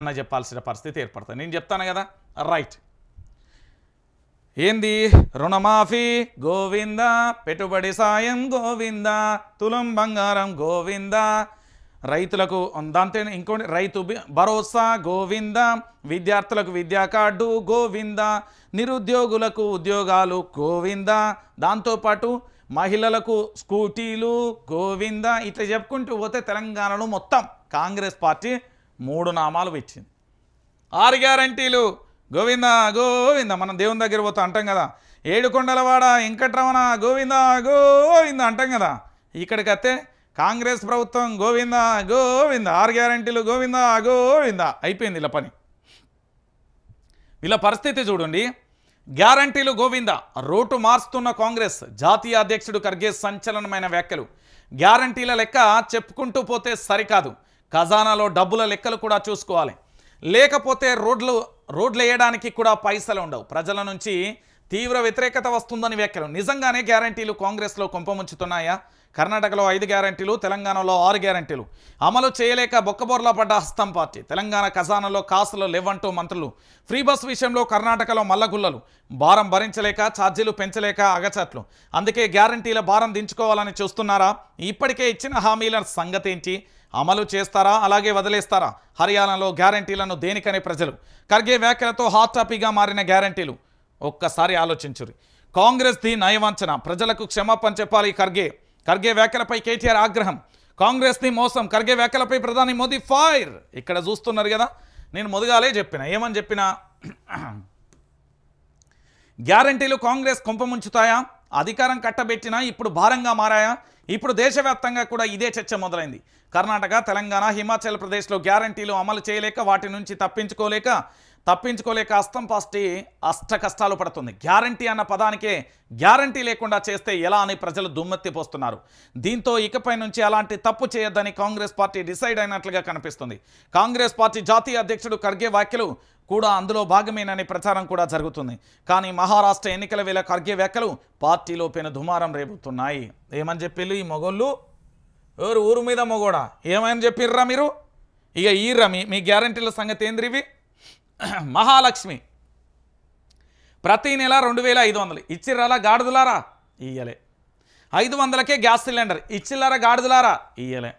అన్న చెప్పాల్సిన పరిస్థితి ఏర్పడుతుంది. నేను చెప్తాను కదా? రైట్ ఏంది? రుణమాఫీ గోవింద. పెట్టుబడి సాయం గోవింద. తులం బంగారం గోవింద. రైతులకు దాంతో ఇంకోటి రైతు భరోసా గోవింద. విద్యార్థులకు విద్యా కార్డు గోవింద. నిరుద్యోగులకు ఉద్యోగాలు గోవింద. దాంతోపాటు మహిళలకు స్కూటీలు గోవింద. ఇట్లా చెప్పుకుంటూ పోతే తెలంగాణలో మొత్తం కాంగ్రెస్ పార్టీ మూడు నామాలు పెట్టింది. ఆరు గ్యారంటీలు. గోవింద గోవింద. మనం దేవుని దగ్గర పోతా అంటాం కదా. ఏడుకొండలవాడ వెంకట్రమణ గోవింద గోవింద అంటాం కదా. ఇక్కడికి వస్తే కాంగ్రెస్ ప్రభుత్వం గోవింద గోవింద. ఆరు గ్యారంటీలు గోవింద గోవింద. అయిపోయింది ఇలా పని. వీళ్ళ పరిస్థితి చూడండి. గ్యారంటీలు గోవింద. రోటు మార్స్తున్న కాంగ్రెస్ జాతీయ అధ్యక్షుడు ఖర్గే సంచలనమైన వ్యాఖ్యలు. గ్యారంటీల లెక్క చెప్పుకుంటూ పోతే సరికాదు. ఖజానాలో డబ్బుల లెక్కలు కూడా చూసుకోవాలి. లేకపోతే రోడ్లు రోడ్లు వేయడానికి కూడా పైసలు ఉండవు. ప్రజల నుంచి తీవ్ర వ్యతిరేకత వస్తుందని వ్యాఖ్యలు. నిజంగానే గ్యారంటీలు కాంగ్రెస్లో కొంపముంచుతున్నాయా కర్ణాటకలో ఐదు గ్యారంటీలు తెలంగాణలో ఆరు గ్యారంటీలు. అమలు చేయలేక బొక్కబోర్లా పడ్డ హస్తం పార్టీ. తెలంగాణ ఖజానాలో కాసులు లేవంటూ మంత్రులు. ఫ్రీ బస్ విషయంలో కర్ణాటకలో మల్లగుల్లలు. భారం భరించలేక ఛార్జీలు పెంచలేక అగచట్లు. అందుకే గ్యారంటీల భారం దించుకోవాలని చూస్తున్నారా? ఇప్పటికే ఇచ్చిన హామీల సంగతి ఏంటి అమలు చేస్తారా? అలాగే వదిలేస్తారా? హర్యానాలో గ్యారంటీలను దేనికనే ప్రజలు? ఖర్గే వ్యాఖ్యలతో హాట్ టాపిక్గా మారిన గ్యారంటీలు. ఒక్కసారి ఆలోచించురి. కాంగ్రెస్ ది నయవంచన. ప్రజలకు క్షమాపణ చెప్పాలి ఖర్గే. ఖర్గే వ్యాఖ్యలపై కేటీఆర్ ఆగ్రహం. కాంగ్రెస్ ది మోసం. ఖర్గే వ్యాఖ్యలపై ప్రధాని మోదీ ఫైర్. ఇక్కడ చూస్తున్నారు కదా నేను మొదగాలే చెప్పిన. ఏమని చెప్పిన? గ్యారంటీలు కాంగ్రెస్ కొంపముంచుతాయా అధికారం కట్టబెట్టినా ఇప్పుడు భారంగా మారాయా? ఇప్పుడు దేశవ్యాప్తంగా కూడా ఇదే చర్చ మొదలైంది. కర్ణాటక తెలంగాణ హిమాచల్ ప్రదేశ్లో గ్యారంటీలు అమలు చేయలేక వాటి నుంచి తప్పించుకోలేక తప్పించుకోలేక అస్తం పాస్టి అష్ట కష్టాలు పడుతుంది. గ్యారంటీ అన్న పదానికే గ్యారంటీ లేకుండా చేస్తే ఎలా అని ప్రజలు దుమ్మెత్తిపోస్తున్నారు దీంతో ఇకపై నుంచి అలాంటి తప్పు చేయొద్దని కాంగ్రెస్ పార్టీ డిసైడ్ అయినట్లుగా కనిపిస్తుంది. కాంగ్రెస్ పార్టీ జాతీయ అధ్యక్షుడు ఖర్గే వ్యాఖ్యలు కూడా అందులో భాగమేనని ప్రచారం కూడా జరుగుతుంది. కానీ మహారాష్ట్ర ఎన్నికల వేళ ఖర్గే వ్యాఖ్యలు పార్టీలో పెను దుమారం రేపుతున్నాయి. ఏమని చెప్పిళ్ళు ఈ మొగోళ్ళు? ఎవరు ఊరు మీద మొగోడా? ఏమని చెప్పిర్రా మీరు? ఇక ఈర్రా మీ మీ గ్యారంటీల సంగతి ఏంద్రివి? మహాలక్ష్మి. ప్రతి నెల రెండు వేల ఐదు వందలు. ఇచ్చిర్రాలా గాడిదలారా? ఇయ్యలే. ఐదు వందలకే గ్యాస్ సిలిండర్. ఇచ్చిల్లారా గాడిదలారా? ఇయ్యలే.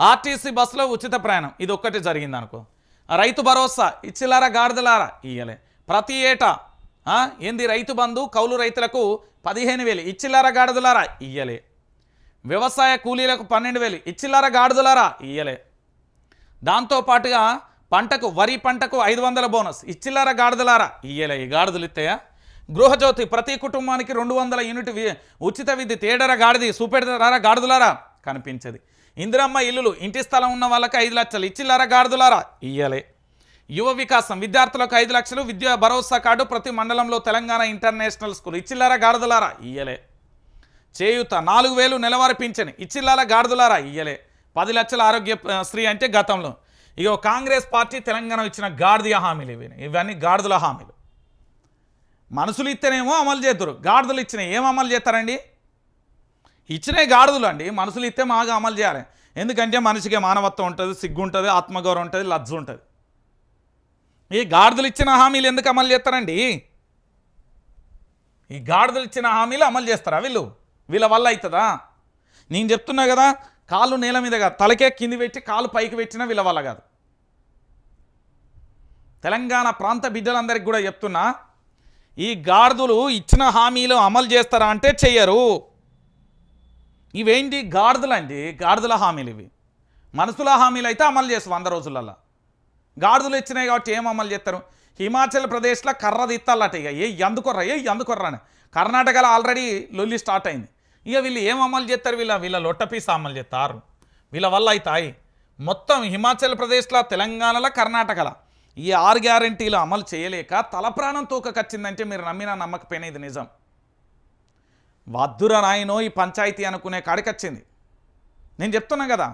ఆర్టీసీ బస్సులో ఉచిత ప్రయాణం. ఇది ఒక్కటి జరిగింది అనుకో రైతు భరోసా. ఇచ్చిల్లారా గాడిదలారా? ఇయ్యలే. ప్రతి ఏటా? ఏంది రైతు బంధు కౌలు రైతులకు పదిహేను వేలు. ఇచ్చిల్లారా గాడిదలారా? ఇయ్యలే. వ్యవసాయ కూలీలకు పన్నెండు వేలు ఇచ్చిల్లారా గాడిదలారా? ఇయ్యలే. దాంతోపాటుగా పంటకు వరి పంటకు ఐదు వందల బోనస్ ఇచ్చిల్లారా గాడిదలారా? ఇయ్యలే ఈ గాడిదలు ఇస్తాయా గృహజ్యోతి ప్రతి కుటుంబానికి రెండు వందల యూనిట్ వి- ఉచిత విద్యుత్ ఏడరా గాడిది చూపెడతారా గాడిదలారా? కనిపించదు. ఇందిరమ్మ ఇల్లులు ఇంటి స్థలం ఉన్న వాళ్ళకి ఐదు లక్షలు ఇచ్చిల్లారా గాడిదలారా? ఇయ్యలే. యువ వికాసం విద్యార్థులకు ఐదు లక్షలు విద్యా భరోసా కార్డు ప్రతి మండలంలో తెలంగాణ ఇంటర్నేషనల్ స్కూల్ ఇచ్చిల్లారా గాడిదలారా? ఇయ్యలే. చేయుత నాలుగు వేలు నెలవారి పింఛని. ఇచ్చిల్లాల గాడిదలారా? ఇయ్యలే. పది లక్షల ఆరోగ్య స్త్రీ శ్రీ అంటే గతంలో. ఇక కాంగ్రెస్ పార్టీ తెలంగాణ ఇచ్చిన గాడిద హామీలు ఇవి. ఇవన్నీ గాడిదల హామీలు. మనసులు ఇస్తేనేమో అమలు చేద్దరు. గాడిదలు ఇచ్చినాయి. ఏం అమలు చేస్తారండి? ఇచ్చినాయి గాడిదలు అండి. మనసులు ఇస్తే మాగా అమలు చేయాలి. ఎందుకంటే మనిషికి మానవత్వం ఉంటుంది సిగ్గు ఉంటుంది ఆత్మగౌరవం ఉంటుంది లజ్జ ఉంటుంది. ఈ గాడిదలు ఇచ్చిన హామీలు ఎందుకు అమలు చేస్తారండి? ఈ గాడిదలు ఇచ్చిన హామీలు అమలు చేస్తారా వీళ్ళు? వీళ్ళ వల్ల అవుతుందా నేను చెప్తున్నా కదా కాళ్ళు నేల మీద కాదు తలకే కింది పెట్టి కాలు పైకి పెట్టినా వీళ్ళ వల్ల కాదు. తెలంగాణ ప్రాంత బిడ్డలందరికీ కూడా చెప్తున్నా ఈ గాడిదలు ఇచ్చిన హామీలు అమలు చేస్తారా అంటే చెయ్యరు. ఇవేంటి గాడిదలు అండి? గాడిదల హామీలు ఇవి. మనసుల హామీలు అయితే అమలు చేస్తాం వంద రోజులలో గాడిదలు ఇచ్చినాయి కాబట్టి ఏం అమలు చేస్తారు? హిమాచల్ ప్రదేశ్లో కర్ర తిత్తాలట ఇక ఏ ఎందుకొర్రా ఏ ఎందుకొర్రా అని. కర్ణాటకలో ఆల్రెడీ లొల్లి స్టార్ట్ అయింది. ఇక వీళ్ళు ఏం అమలు చేస్తారు వీళ్ళ వీళ్ళ లొట్టపీస అమలు చేస్తారు వీళ్ళ వల్ల అవుతాయి మొత్తం హిమాచల్ ప్రదేశ్లో తెలంగాణలో కర్ణాటకలో ఈ ఆరు గ్యారంటీలు అమలు చేయలేక తల ప్రాణం తూకకొచ్చిందంటే మీరు నమ్మినా నమ్మకపోయినా ఇది నిజం. వద్దుర నాయనో ఈ పంచాయతీ అనుకునే కాడికొచ్చింది. నేను చెప్తున్నా కదా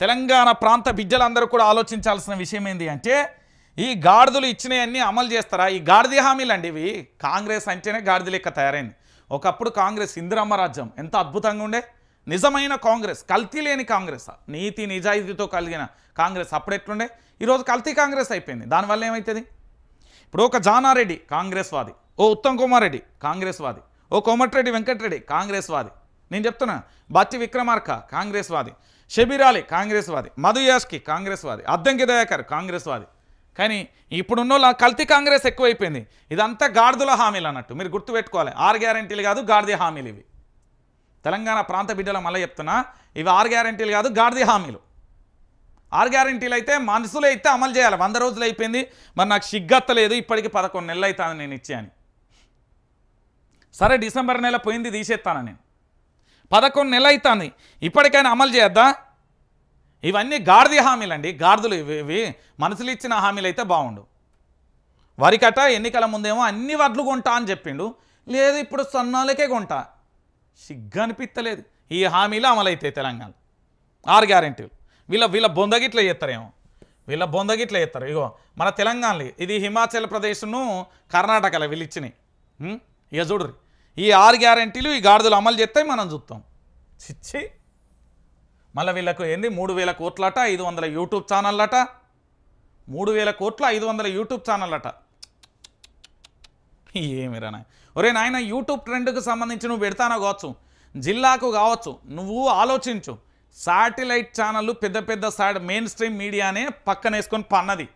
తెలంగాణ ప్రాంత బిడ్డలందరూ కూడా ఆలోచించాల్సిన విషయం ఏంటి అంటే ఈ గాడిదలు ఇచ్చినవన్నీ అమలు చేస్తారా? ఈ గాడిది హామీలు అండి ఇవి. కాంగ్రెస్ అంటేనే గాడిద లెక్క తయారైంది. ఒకప్పుడు కాంగ్రెస్ ఇందిరమ్మ రాజ్యం ఎంత అద్భుతంగా ఉండే? నిజమైన కాంగ్రెస్ కల్తీ లేని కాంగ్రెస్ నీతి నిజాయితీతో కలిగిన కాంగ్రెస్ అప్పుడెట్లుండే? ఈరోజు కల్తీ కాంగ్రెస్ అయిపోయింది. దానివల్ల ఏమవుతుంది ఇప్పుడు ఒక జానారెడ్డి కాంగ్రెస్ వాది ఓ ఉత్తమ్ కుమార్ రెడ్డి కాంగ్రెస్ వాది ఓ కోమటిరెడ్డి వెంకటరెడ్డి కాంగ్రెస్ వాది నేను చెప్తున్నా బత్తి విక్రమార్క కాంగ్రెస్ వాది షబీరాలి కాంగ్రెస్ వాది మధు యాష్కి కాంగ్రెస్ వాది అద్దంకి దయాకర్ కాంగ్రెస్ వాది కానీ ఇప్పుడున్న వాళ్ళ కల్తీ కాంగ్రెస్ ఎక్కువైపోయింది. ఇదంతా గాడిదల హామీలు అన్నట్టు. మీరు గుర్తుపెట్టుకోవాలి. ఆరు గ్యారంటీలు కాదు గాడిద హామీలు ఇవి. తెలంగాణ ప్రాంత బిడ్డల మళ్ళీ చెప్తున్నా ఇవి ఆరు గ్యారంటీలు కాదు గాడిద హామీలు. ఆరు గ్యారంటీలు అయితే మనసులో అయితే అమలు చేయాలి. వంద రోజులు అయిపోయింది. మరి నాకు సిగ్గత్తలేదు ఇప్పటికి పదకొండు నెలలు అవుతుంది నేను ఇచ్చాను సరే డిసెంబర్ నెల పోయింది తీసేస్తాను నేను. పదకొండు నెలలు అవుతుంది. ఇప్పటికైనా అమలు చేద్దా ఇవన్నీ గాడిద హామీలండి. గాడిదలు ఇవి ఇవి మనసులు ఇచ్చిన హామీలు అయితే బాగుండు. వరికట ఎన్నికల ముందేమో అన్ని వడ్లు కొంటా అని చెప్పిండు. లేదు ఇప్పుడు సన్నాలకే కొంటా. సిగ్గు అనిపిస్తలేదు ఈ హామీలు అమలైతాయి తెలంగాణ. ఆరు గ్యారెంటీలు. వీళ్ళ వీళ్ళ బొందగిట్ల చేస్తారేమో వీళ్ళ బొందగిట్ల చేస్తారు ఇగో మన తెలంగాణలో ఇది హిమాచల్ ప్రదేశ్ను కర్ణాటకలో వీళ్ళు ఇచ్చినాయి. ఇక చూడరు ఈ ఆరు గ్యారెంటీలు ఈ గాడిదలు అమలు చేస్తాయి మనం చూస్తాం చిచ్చి. మళ్ళీ వీళ్ళకు ఏంది? మూడు వేల కోట్లట ఐదు వందల యూట్యూబ్ ఛానళ్ళట. మూడు వేల కోట్ల ఐదు వందల యూట్యూబ్ ఛానళ్ళట. ఏమిరా నాయన ఒరే నాయన యూట్యూబ్ ట్రెండ్కి సంబంధించి నువ్వు పెడతానో కావచ్చు. జిల్లాకు కావచ్చు. నువ్వు ఆలోచించు. శాటిలైట్ ఛానళ్ళు పెద్ద పెద్ద సాడ్ మెయిన్ స్ట్రీమ్ మీడియానే పక్కన వేసుకొని పన్నది.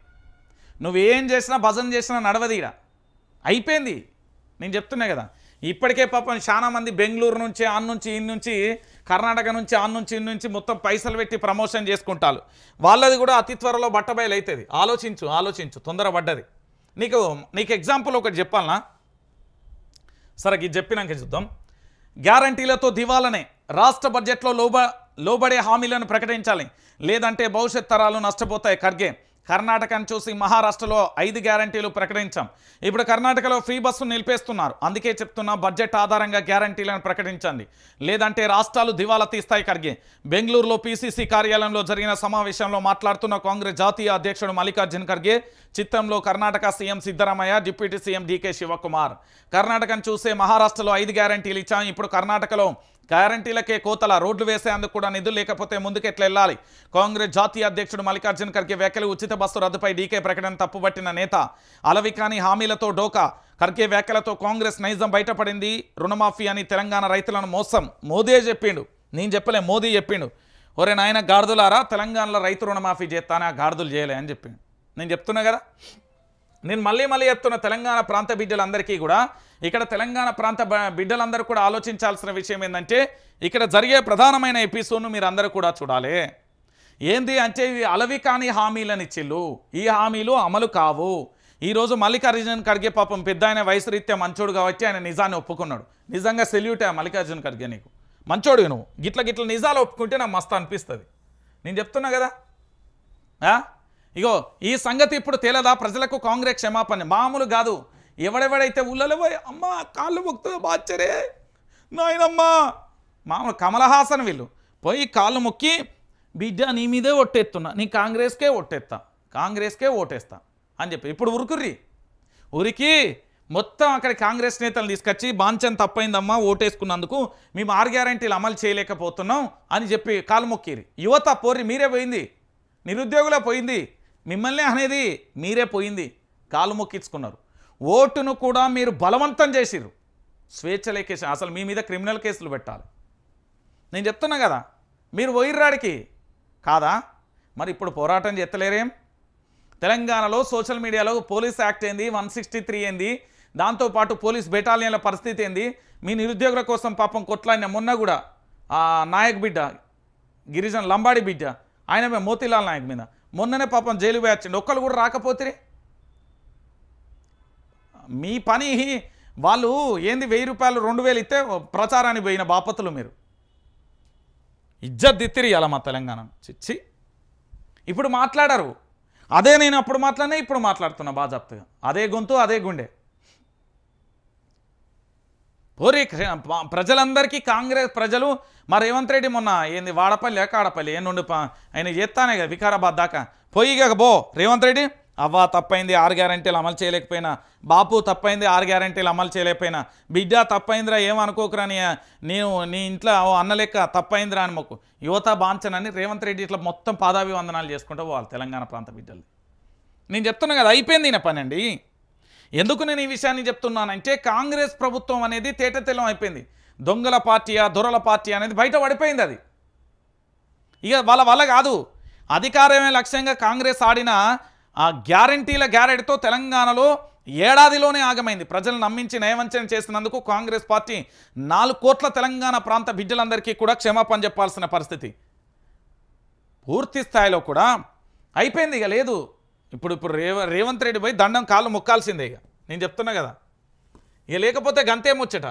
నువ్వేం చేసినా భజన చేసినా నడవదిరా. అయిపోయింది. నేను చెప్తున్నా కదా. ఇప్పటికే పాపం చాలా మంది బెంగళూరు నుంచి ఆన్ నుంచి ఇన్ నుంచి కర్ణాటక నుంచి ఆన్ నుంచి ఇన్ నుంచి మొత్తం పైసలు పెట్టి ప్రమోషన్ చేసుకుంటారు. వాళ్ళది కూడా అతి త్వరలో బట్టబయలు అవుతుంది ఆలోచించు. ఆలోచించు తొందరపడ్డది నీకు నీకు ఎగ్జాంపుల్ ఒకటి చెప్పాలనా? సరే ఇది చెప్పినాక చూద్దాం. గ్యారంటీలతో దివాలనే. రాష్ట్ర బడ్జెట్లో లోబ లోబడే హామీలను ప్రకటించాలి. లేదంటే భవిష్యత్ తరాలు నష్టపోతాయి ఖర్గే. కర్ణాటకను చూసి మహారాష్ట్రలో ఐదు గ్యారంటీలు ప్రకటించాం. ఇప్పుడు కర్ణాటకలో ఫ్రీ బస్సు నిలిపేస్తున్నారు. అందుకే చెప్తున్నా బడ్జెట్ ఆధారంగా గ్యారంటీలను ప్రకటించండి. లేదంటే రాష్ట్రాలు దివాలా తీస్తాయి ఖర్గే బెంగళూరులో పీసీసీ కార్యాలయంలో జరిగిన సమావేశంలో మాట్లాడుతున్న కాంగ్రెస్ జాతీయ అధ్యక్షుడు మల్లికార్జున్ ఖర్గే చిత్తంలో Karnataka CM Siddaramaiah deputy CM DK Shivakumar. కర్ణాటకను చూసే మహారాష్ట్రలో ఐదు గ్యారంటీలు ఇచ్చాం. ఇప్పుడు కర్ణాటకలో గ్యారంటీలకే కోతల రోడ్లు వేసేందుకు కూడా నిధులు లేకపోతే ముందుకు ఎట్లా వెళ్ళాలి కాంగ్రెస్ జాతీయ అధ్యక్షుడు మల్లికార్జున్ ఖర్గే వ్యాఖ్యలు ఉచిత బస్సు రద్దుపై డీకే ప్రకటన తప్పుపట్టిన నేత అలవికాని హామీలతో డోకా. ఖర్గే వ్యాఖ్యలతో కాంగ్రెస్ నైజం బయటపడింది. రుణమాఫీ అని తెలంగాణ రైతులను మోసం. మోదీ చెప్పిండు. నేను చెప్పలే మోదీ చెప్పిండు. ఒరే నాయన గాడిదలారా తెలంగాణలో రైతు రుణమాఫీ చేస్తానే ఆ గాడిదలు చేయలే అని చెప్పిండు. నేను చెప్తున్నా కదా? నేను మళ్ళీ మళ్ళీ చెప్తున్న తెలంగాణ ప్రాంత బిడ్డలందరికీ కూడా ఇక్కడ తెలంగాణ ప్రాంత బిడ్డలందరూ కూడా ఆలోచించాల్సిన విషయం ఏంటంటే ఇక్కడ జరిగే ప్రధానమైన ఎపిసోడ్ను మీరు అందరూ కూడా చూడాలి. ఏంది అంటే ఇవి అలవి కాని హామీలను ఇచ్చిళ్ళు. ఈ హామీలు అమలు కావు. ఈరోజు మల్లికార్జున ఖర్గే పాపం పెద్ద ఆయన వయసు రీత్యా మంచోడు కాబట్టి ఆయన నిజాన్ని ఒప్పుకున్నాడు. నిజంగా సెల్యూటే ఆ మల్లికార్జున ఖర్గే నీకు. మంచోడు నువ్వు. గిట్ల గిట్ల నిజాలు ఒప్పుకుంటే నాకు మస్తు అనిపిస్తుంది. నేను చెప్తున్నా కదా? ఇగో ఈ సంగతి ఇప్పుడు తేలదా? ప్రజలకు కాంగ్రెస్ క్షమాపణ. మామూలు కాదు. ఎవడెవడైతే ఊళ్ళలో అమ్మ కాళ్ళు మొక్కుతుంది బాచ్చరే నాయనమ్మా. మామూలు కమలహాసన్ వీళ్ళు. పోయి కాళ్ళు మొక్కి బిడ్డ నీ మీదే ఒట్టేస్తున్నా నీ కాంగ్రెస్కే ఒట్టేస్తా కాంగ్రెస్కే ఓటేస్తా. అని చెప్పి. ఇప్పుడు ఉరుకుర్రి. ఉరికి మొత్తం అక్కడ కాంగ్రెస్ నేతలు తీసుకొచ్చి బాంచన్ తప్పైందమ్మా ఓటేసుకున్నందుకు మేము ఆరు గ్యారంటీలు అమలు చేయలేకపోతున్నాం అని చెప్పి కాలు మొక్కిరి యువత పోర్రి మీరే పోయింది. నిరుద్యోగులే పోయింది. మిమ్మల్ని అనేది మీరే పోయింది కాలు మొక్కించుకున్నారు. ఓటును కూడా మీరు బలవంతం చేసిర్రు. స్వేచ్ఛ లేకేసి అసలు మీ మీద క్రిమినల్ కేసులు పెట్టాలి. నేను చెప్తున్నా కదా మీరు పోయిర్రాడికి. కాదా? మరి ఇప్పుడు పోరాటం చేస్తలేరేం? తెలంగాణలో సోషల్ మీడియాలో పోలీస్ యాక్ట్ ఏంది వన్ సిక్స్టీ త్రీ ఏంది దాంతోపాటు పోలీస్ బెటాలియన్ల పరిస్థితి ఏంది మీ నిరుద్యోగుల కోసం పాపం కొట్లాడిన మొన్న కూడా నాయక్ బిడ్డ గిరిజన లంబాడి బిడ్డ ఆయన మోతీలాల్ నాయక్ మీద. మొన్ననే పాపం జైలు వేయచ్చిండు ఒక్కరు కూడా రాకపోతే మీ పని వాళ్ళు ఏంది వెయ్యి రూపాయలు రెండు వేలు ఇస్తే ప్రచారానికి పోయిన బాపతులు మీరు. ఇజ్జత్ దిత్తిరి అలా మా తెలంగాణ. చిచ్చి. ఇప్పుడు మాట్లాడరు. అదే నేను అప్పుడు మాట్లాడినా ఇప్పుడు మాట్లాడుతున్నా బాజాప్తగా. అదే గొంతు అదే గుండె. ఓరే ప్రజలందరికీ కాంగ్రెస్ ప్రజలు మా రేవంత్ రెడ్డి మొన్న ఏంది వాడపల్లి కాడపల్లి ఏ నుండి ఆయన చేస్తానే కదా వికారాబాద్ దాకా. పోయి బో రేవంత్ రెడ్డి. అవ్వ తప్పైంది ఆరు గ్యారంటీలు అమలు చేయలేకపోయినా. బాపు తప్పైంది ఆరు గ్యారంటీలు అమలు చేయలేకపోయినా. బిడ్డ తప్పైందిరా ఏమనుకోకురా నీ నేను నీ ఇంట్లో ఓ తప్పైందిరా అని మొక్కు. యువత బాంచనని రేవంత్ రెడ్డి ఇట్లా మొత్తం పాదాభివందనాలు చేసుకుంటూ పోవాలి తెలంగాణ ప్రాంత బిడ్డలు నేను చెప్తున్నా కదా అయిపోయింది ఈయన పని అండి. ఎందుకు నేను ఈ విషయాన్ని చెప్తున్నానంటే కాంగ్రెస్ ప్రభుత్వం అనేది తేటతెల్లం అయిపోయింది. దొంగల పార్టీయా దొరల పార్టీ అనేది బయట పడిపోయింది అది. ఇక వాళ్ళ వల్ల కాదు. అధికారమే లక్ష్యంగా కాంగ్రెస్ ఆడిన ఆ గ్యారంటీల గ్యారెంటీతో తెలంగాణలో ఏడాదిలోనే ఆగమైంది. ప్రజలు నమ్మించి నయవంచన చేసినందుకు కాంగ్రెస్ పార్టీ నాలుగు కోట్ల తెలంగాణ ప్రాంత బిడ్డలందరికీ కూడా క్షమాపణ చెప్పాల్సిన పరిస్థితి. పూర్తి స్థాయిలో కూడా అయిపోయింది ఇక లేదు. ఇప్పుడు ఇప్పుడు రేవ రేవంత్ రెడ్డి పోయి దండం కాళ్ళు మొక్కాల్సిందే ఇక. నేను చెప్తున్నా కదా. ఇక లేకపోతే గంతే ముచ్చట.